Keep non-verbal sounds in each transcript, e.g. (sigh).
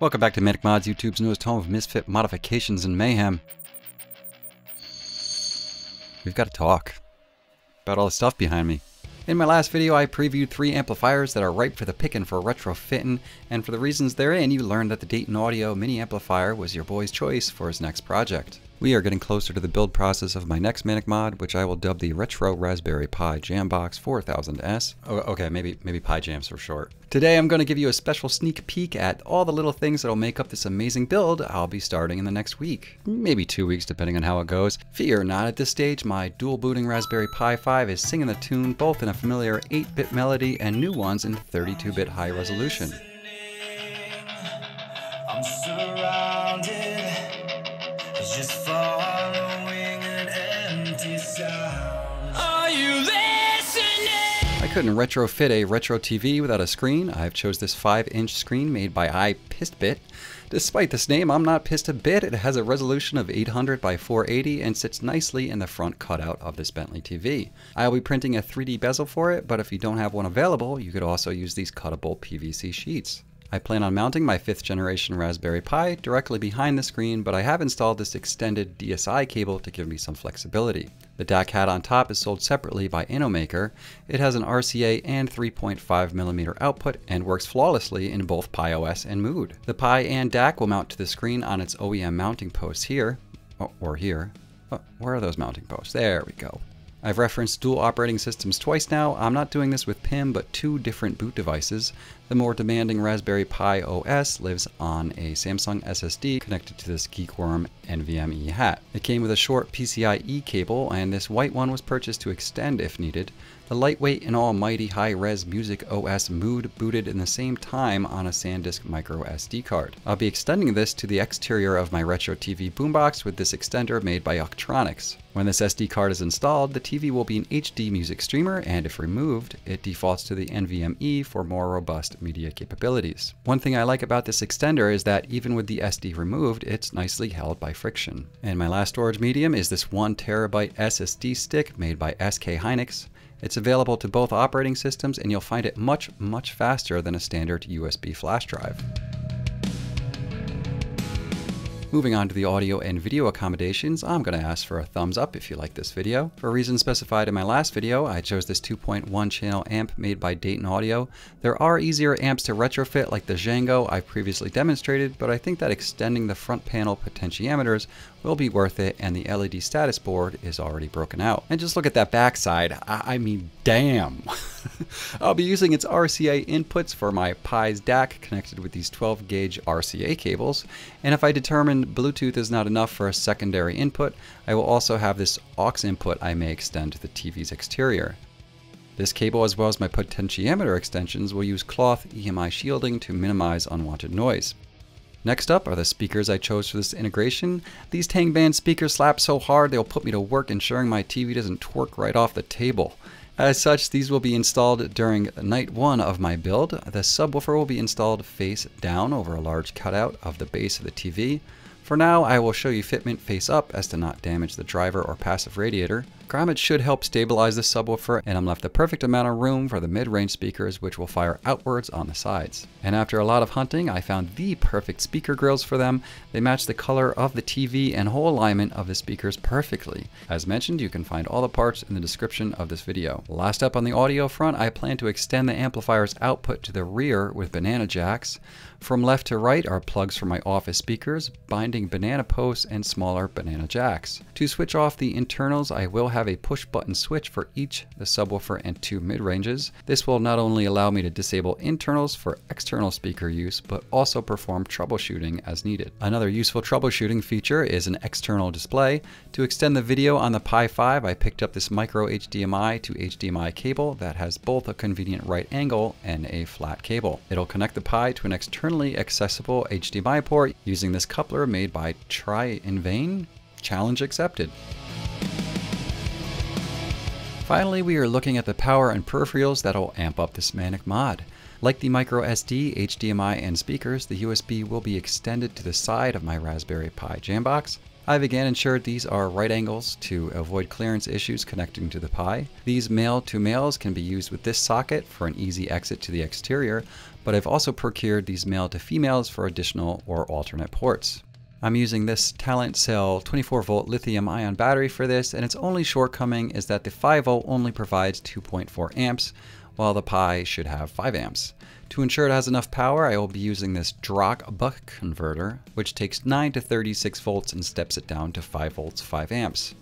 Welcome back to Manic Mods, YouTube's newest home of misfit modifications and mayhem. We've got to talk about all the stuff behind me. In my last video, I previewed three amplifiers that are ripe for the picking for retrofitting, and for the reasons therein, you learned that the Dayton Audio mini amplifier was your boy's choice for his next project. We are getting closer to the build process of my next Manic mod, which I will dub the Retro Raspberry Pi Jambox 4000S. Oh, okay, maybe maybe Pi Jams for short. Today I'm going to give you a special sneak peek at all the little things that will make up this amazing build I'll be starting in the next week. Maybe two weeks depending on how it goes. Fear not, at this stage my dual booting Raspberry Pi 5 is singing the tune both in a familiar 8-bit melody and new ones in 32-bit high resolution. Couldn't retrofit a retro TV without a screen. I've chose this 5-inch screen made by iPistBit. Despite this name, I'm not pissed a bit. It has a resolution of 800 by 480 and sits nicely in the front cutout of this Bentley TV. I'll be printing a 3D bezel for it, but if you don't have one available, you could also use these cuttable PVC sheets. I plan on mounting my 5th generation Raspberry Pi directly behind the screen, but I have installed this extended DSI cable to give me some flexibility. The DAC hat on top is sold separately by InnoMaker. It has an RCA and 3.5mm output and works flawlessly in both Pi OS and Moode. The Pi and DAC will mount to the screen on its OEM mounting posts here, oh, or here. Oh, where are those mounting posts? There we go. I've referenced dual operating systems twice now. I'm not doing this with PINN, but two different boot devices. The more demanding Raspberry Pi OS lives on a Samsung SSD connected to this Geekworm NVMe hat. It came with a short PCIe cable, and this white one was purchased to extend if needed. The lightweight and almighty high-res Music OS Moode booted in the same time on a SanDisk micro SD card. I'll be extending this to the exterior of my Retro TV boombox with this extender made by UCTRONICS. When this SD card is installed, the TV will be an HD music streamer, and if removed, it defaults to the NVMe for more robust media capabilities. One thing I like about this extender is that even with the SD removed, it's nicely held by friction. And my last storage medium is this 1TB SSD stick made by SK Hynix. It's available to both operating systems and you'll find it much, much faster than a standard USB flash drive. Moving on to the audio and video accommodations, I'm going to ask for a thumbs up if you like this video. For reasons specified in my last video, I chose this 2.1 channel amp made by Dayton Audio. There are easier amps to retrofit like the Django I've previously demonstrated, but I think that extending the front panel potentiometers will be worth it and the LED status board is already broken out. And just look at that backside, I, I mean damn. (laughs) I'll be using its RCA inputs for my Pi's DAC connected with these 12 gauge RCA cables and if I determine Bluetooth is not enough for a secondary input, I will also have this aux input I may extend to the TV's exterior. This cable as well as my potentiometer extensions will use cloth EMI shielding to minimize unwanted noise. Next up are the speakers I chose for this integration. These Tang Band speakers slap so hard they'll put me to work ensuring my TV doesn't twerk right off the table. As such, these will be installed during night one of my build. The subwoofer will be installed face down over a large cutout of the base of the TV. For now, I will show you fitment face up as to not damage the driver or passive radiator. Grommet should help stabilize the subwoofer and I'm left the perfect amount of room for the mid-range speakers which will fire outwards on the sides. And after a lot of hunting, I found the perfect speaker grills for them. They match the color of the TV and whole alignment of the speakers perfectly. As mentioned, you can find all the parts in the description of this video. Last up on the audio front, I plan to extend the amplifier's output to the rear with banana jacks. From left to right are plugs for my office speakers, binding banana posts, and smaller banana jacks. To switch off the internals, I will have a push button switch for each the subwoofer and two mid-ranges. This will not only allow me to disable internals for external speaker use, but also perform troubleshooting as needed. Another useful troubleshooting feature is an external display. To extend the video on the Pi 5, I picked up this micro HDMI to HDMI cable that has both a convenient right angle and a flat cable. It'll connect the Pi to an externally accessible HDMI port using this coupler made by Try in Vain. Challenge accepted. Finally, we are looking at the power and peripherals that'll amp up this Manic mod. Like the micro SD, HDMI, and speakers, the USB will be extended to the side of my Raspberry Pi Jambox. I've again ensured these are right angles to avoid clearance issues connecting to the Pi. These male to males can be used with this socket for an easy exit to the exterior, but I've also procured these male to females for additional or alternate ports. I'm using this Talentcell 24 volt lithium ion battery for this, and its only shortcoming is that the 5 volt only provides 2.4 amps, while the Pi should have 5 amps. To ensure it has enough power, I will be using this DROK buck converter, which takes 9 to 36 volts and steps it down to 5 volts 5 amps.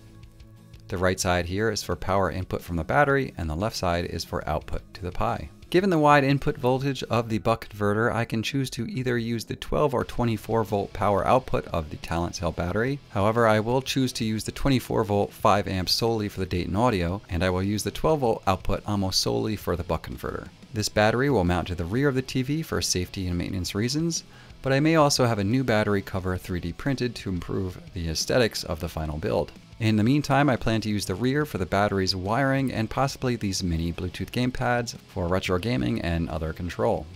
The right side here is for power input from the battery, and the left side is for output to the Pi. Given the wide input voltage of the buck converter, I can choose to either use the 12 or 24 volt power output of the Talentcell battery. However, I will choose to use the 24 volt 5 amps solely for the Dayton Audio, and I will use the 12 volt output almost solely for the buck converter. This battery will mount to the rear of the TV for safety and maintenance reasons, but I may also have a new battery cover 3D printed to improve the aesthetics of the final build. In the meantime, I plan to use the rear for the battery's wiring and possibly these mini Bluetooth gamepads for retro gaming and other control.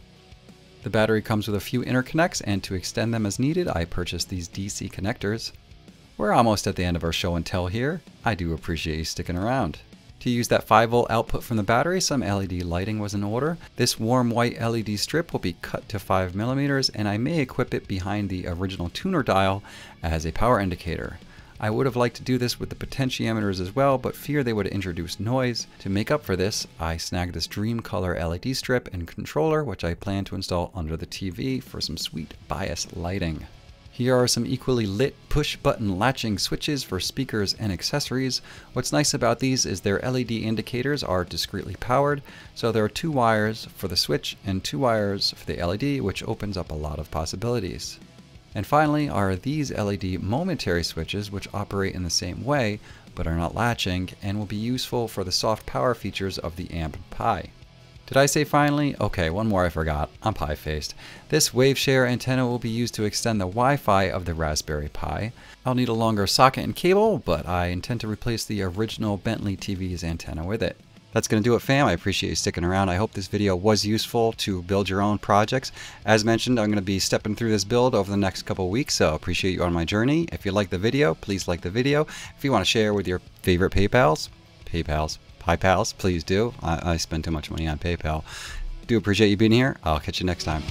The battery comes with a few interconnects and to extend them as needed, I purchased these DC connectors. We're almost at the end of our show and tell here. I do appreciate you sticking around. To use that 5 volt output from the battery, some LED lighting was in order. This warm white LED strip will be cut to 5 millimeters, and I may equip it behind the original tuner dial as a power indicator. I would have liked to do this with the potentiometers as well, but fear they would introduce noise. To make up for this, I snagged this Dream Color LED strip and controller, which I plan to install under the TV for some sweet bias lighting. Here are some equally lit push button latching switches for speakers and accessories. What's nice about these is their LED indicators are discreetly powered, so there are two wires for the switch and two wires for the LED, which opens up a lot of possibilities. And finally are these LED momentary switches which operate in the same way but are not latching and will be useful for the soft power features of the AMP Pi. Did I say finally? Okay, one more I forgot. I'm pie-faced. This WaveShare antenna will be used to extend the Wi-Fi of the Raspberry Pi. I'll need a longer socket and cable, but I intend to replace the original Bentley TV's antenna with it. That's going to do it, fam. I appreciate you sticking around. I hope this video was useful to build your own projects. As mentioned, I'm going to be stepping through this build over the next couple weeks, so appreciate you on my journey. If you like the video, please like the video. If you want to share with your favorite PayPals, PayPals, PayPals, please do. I, I spend too much money on PayPal. Do appreciate you being here. I'll catch you next time.